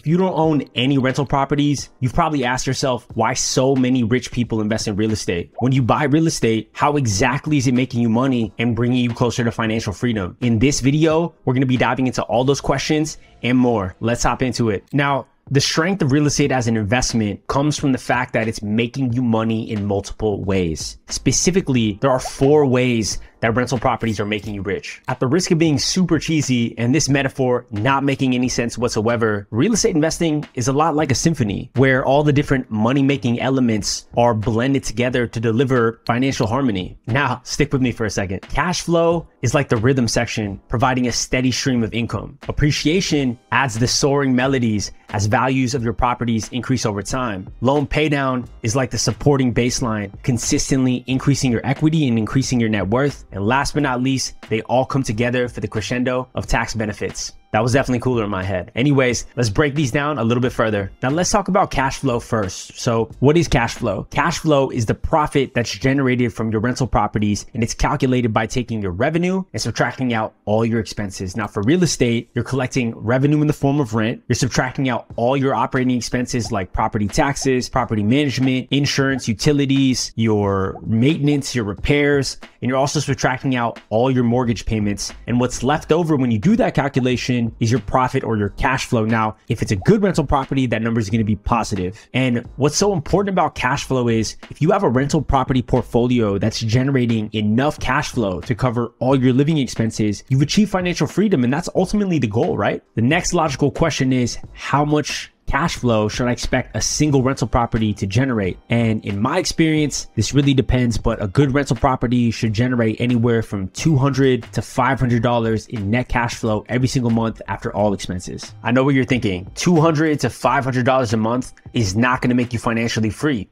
If you don't own any rental properties, you've probably asked yourself why so many rich people invest in real estate. When you buy real estate, how exactly is it making you money and bringing you closer to financial freedom? In this video, we're going to be diving into all those questions and more. Let's hop into it. Now, the strength of real estate as an investment comes from the fact that it's making you money in multiple ways. Specifically, there are four ways that rental properties are making you rich. At the risk of being super cheesy and this metaphor not making any sense whatsoever, real estate investing is a lot like a symphony where all the different money making elements are blended together to deliver financial harmony. Now, stick with me for a second. Cash flow is like the rhythm section, providing a steady stream of income. Appreciation adds the soaring melodies as values of your properties increase over time. Loan paydown is like the supporting baseline, consistently increasing your equity and increasing your net worth. And last but not least, they all come together for the crescendo of tax benefits. That was definitely cooler in my head. Anyways, let's break these down a little bit further. Now let's talk about cash flow first. So what is cash flow? Cash flow is the profit that's generated from your rental properties and it's calculated by taking your revenue and subtracting out all your expenses. Now for real estate, you're collecting revenue in the form of rent. You're subtracting out all your operating expenses like property taxes, property management, insurance, utilities, your maintenance, your repairs, and you're also subtracting out all your mortgage payments. And what's left over when you do that calculation is your profit or your cash flow. Now, if it's a good rental property, that number is going to be positive. And what's so important about cash flow is if you have a rental property portfolio that's generating enough cash flow to cover all your living expenses, you've achieved financial freedom. And that's ultimately the goal, right? The next logical question is how much cash flow should I expect a single rental property to generate? And in my experience, this really depends, but a good rental property should generate anywhere from 200 to $500 in net cash flow every single month after all expenses. I know what you're thinking. 200 to $500 a month is not going to make you financially free.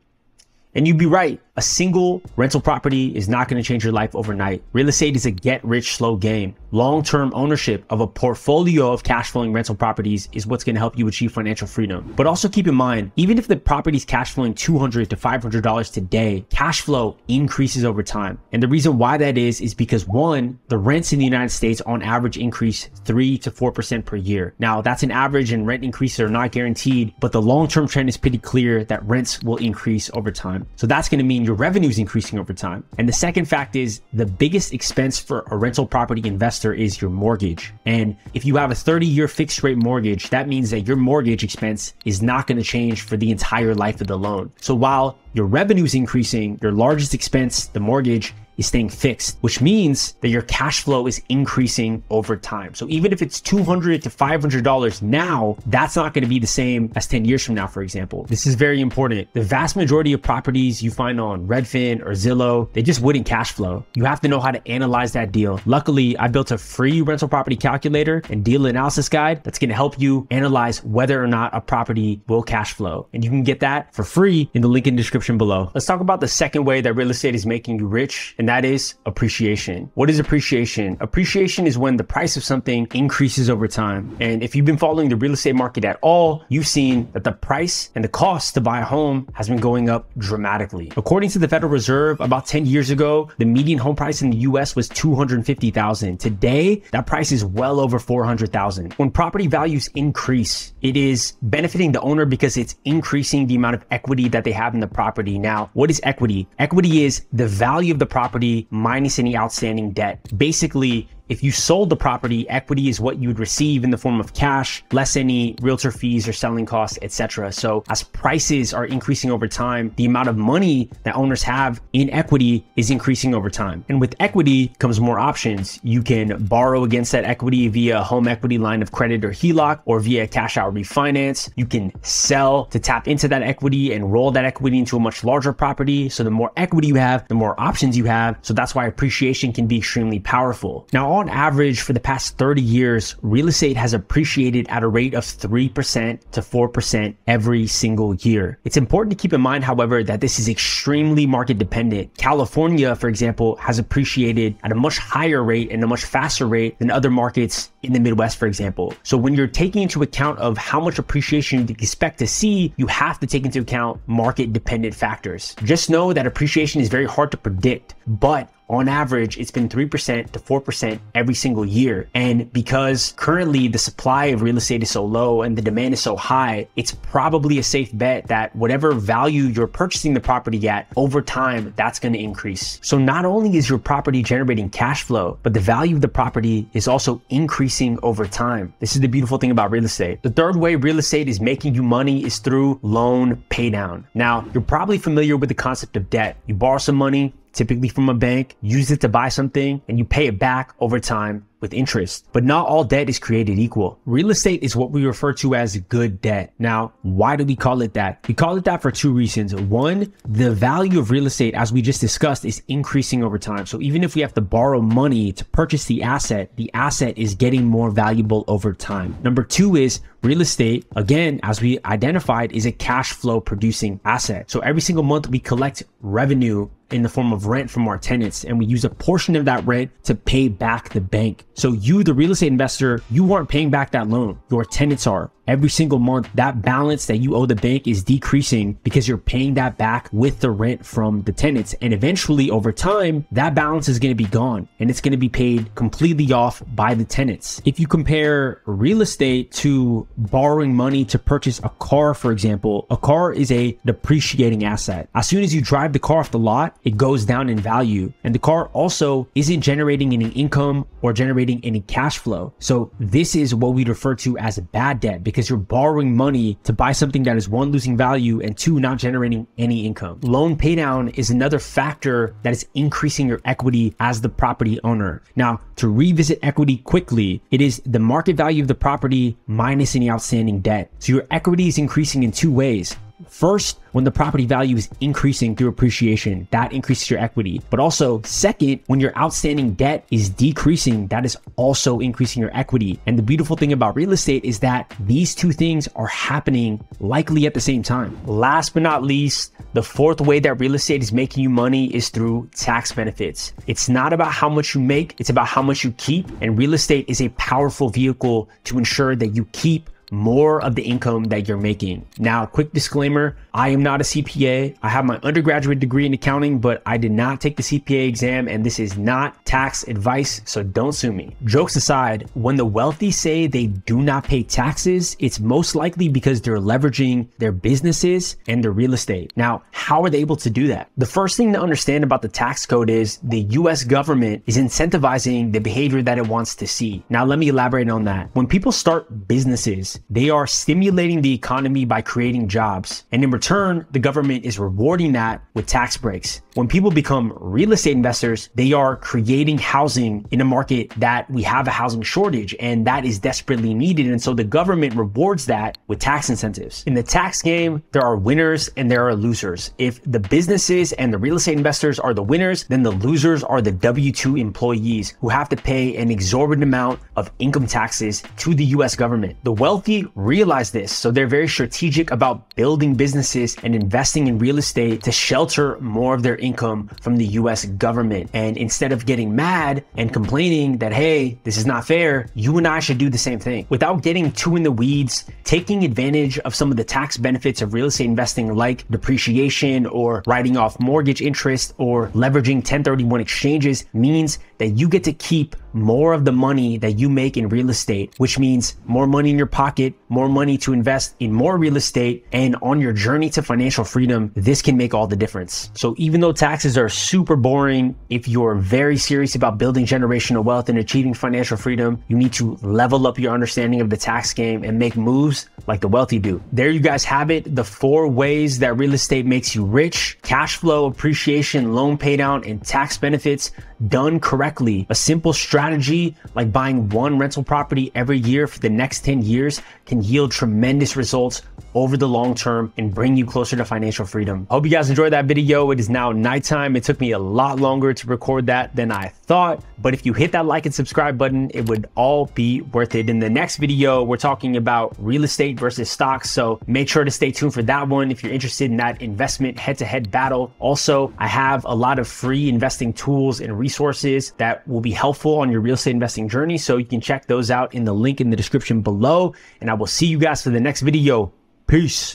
And you'd be right. A single rental property is not going to change your life overnight. Real estate is a get rich slow game. Long term ownership of a portfolio of cash flowing rental properties is what's going to help you achieve financial freedom. But also keep in mind, even if the property is cash flowing $200 to $500 today, cash flow increases over time. And the reason why that is, is because one, the rents in the United States on average increase 3 to 4% per year. Now, that's an average and rent increases are not guaranteed, but the long term trend is pretty clear that rents will increase over time. So that's going to mean your revenue is increasing over time. And the second fact is the biggest expense for a rental property investor is your mortgage. And if you have a 30 year fixed rate mortgage, that means that your mortgage expense is not going to change for the entire life of the loan. So while your revenue is increasing, your largest expense, the mortgage, is staying fixed, which means that your cash flow is increasing over time. So even if it's 200 to $500 now, that's not going to be the same as 10 years from now, for example. This is very important. The vast majority of properties you find on Redfin or Zillow, they just wouldn't cash flow. You have to know how to analyze that deal. Luckily, I built a free rental property calculator and deal analysis guide that's going to help you analyze whether or not a property will cash flow. And you can get that for free in the link in the description below. Let's talk about the second way that real estate is making you rich and that is appreciation. What is appreciation? Appreciation is when the price of something increases over time. And if you've been following the real estate market at all, you've seen that the price and the cost to buy a home has been going up dramatically. According to the Federal Reserve, about 10 years ago, the median home price in the US was 250,000. Today, that price is well over 400,000. When property values increase, it is benefiting the owner because it's increasing the amount of equity that they have in the property. Now, what is equity? Equity is the value of the property property minus any outstanding debt. Basically, if you sold the property, equity is what you would receive in the form of cash, less any realtor fees or selling costs, etc. So as prices are increasing over time, the amount of money that owners have in equity is increasing over time. And with equity comes more options. You can borrow against that equity via a home equity line of credit or HELOC or via cash out refinance. You can sell to tap into that equity and roll that equity into a much larger property. So the more equity you have, the more options you have. So that's why appreciation can be extremely powerful. Now, on average, for the past 30 years, real estate has appreciated at a rate of 3% to 4% every single year. It's important to keep in mind, however, that this is extremely market dependent. California, for example, has appreciated at a much higher rate and a much faster rate than other markets in the Midwest, for example. So when you're taking into account of how much appreciation you expect to see, you have to take into account market dependent factors. Just know that appreciation is very hard to predict, but on average, it's been 3% to 4% every single year. And because currently the supply of real estate is so low and the demand is so high, it's probably a safe bet that whatever value you're purchasing the property at over time, that's going to increase. So not only is your property generating cash flow, but the value of the property is also increasing over time. This is the beautiful thing about real estate. The third way real estate is making you money is through loan paydown. Now, you're probably familiar with the concept of debt. You borrow some money, typically from a bank, use it to buy something, and you pay it back over time with interest. But not all debt is created equal. Real estate is what we refer to as good debt. Now, why do we call it that? We call it that for two reasons. One, the value of real estate, as we just discussed, is increasing over time. So even if we have to borrow money to purchase the asset, the asset is getting more valuable over time. Number two is real estate, again, as we identified, is a cash flow producing asset. So every single month we collect revenue in the form of rent from our tenants and we use a portion of that rent to pay back the bank. So you, the real estate investor, you aren't paying back that loan. Your tenants are every single month, that balance that you owe the bank is decreasing because you're paying that back with the rent from the tenants. And eventually, over time, that balance is going to be gone and it's going to be paid completely off by the tenants. If you compare real estate to borrowing money to purchase a car, for example, a car is a depreciating asset. As soon as you drive the car off the lot, it goes down in value. And the car also isn't generating any income or generating any cash flow. So this is what we refer to as a bad debt because because you're borrowing money to buy something that is one, losing value, and two, not generating any income. Loan paydown is another factor that is increasing your equity as the property owner. Now, to revisit equity quickly, it is the market value of the property minus any outstanding debt. So your equity is increasing in two ways. First, when the property value is increasing through appreciation, that increases your equity. But also, second, when your outstanding debt is decreasing, that is also increasing your equity. And the beautiful thing about real estate is that these two things are happening likely at the same time. Last but not least, the fourth way that real estate is making you money is through tax benefits. It's not about how much you make, it's about how much you keep. And real estate is a powerful vehicle to ensure that you keep more of the income that you're making. Now, quick disclaimer, I am not a CPA. I have my undergraduate degree in accounting, but I did not take the CPA exam and this is not tax advice, so don't sue me. Jokes aside, when the wealthy say they do not pay taxes, it's most likely because they're leveraging their businesses and their real estate. Now, how are they able to do that? The first thing to understand about the tax code is the US government is incentivizing the behavior that it wants to see. Now, let me elaborate on that. When people start businesses, they are stimulating the economy by creating jobs. And in return, the government is rewarding that with tax breaks. When people become real estate investors, they are creating housing in a market that we have a housing shortage and that is desperately needed. And so the government rewards that with tax incentives. In the tax game, there are winners and there are losers. If the businesses and the real estate investors are the winners, then the losers are the W-2 employees who have to pay an exorbitant amount of income taxes to the US government. The wealthy realize this, so they're very strategic about building businesses and investing in real estate to shelter more of their income from the US government. And instead of getting mad and complaining that, hey, this is not fair, you and I should do the same thing. Without getting too in the weeds, taking advantage of some of the tax benefits of real estate investing, like depreciation or writing off mortgage interest or leveraging 1031 exchanges, means that you get to keep more of the money that you make in real estate, which means more money in your pocket, more money to invest in more real estate. And on your journey to financial freedom, this can make all the difference. So even though taxes are super boring, if you're very serious about building generational wealth and achieving financial freedom, you need to level up your understanding of the tax game and make moves like the wealthy do. There you guys have it. The four ways that real estate makes you rich, cash flow, appreciation, loan paydown, and tax benefits done correctly. A simple strategy like buying one rental property every year for the next 10 years can yield tremendous results over the long term and bring you closer to financial freedom. Hope you guys enjoyed that video. It is now nighttime. It took me a lot longer to record that than I thought, but if you hit that like and subscribe button, it would all be worth it. In the next video, we're talking about real estate versus stocks. So make sure to stay tuned for that one if you're interested in that investment head to head battle. Also, I have a lot of free investing tools and resources that will be helpful on your real estate investing journey. So you can check those out in the link in the description below. And I will see you guys for the next video. Peace.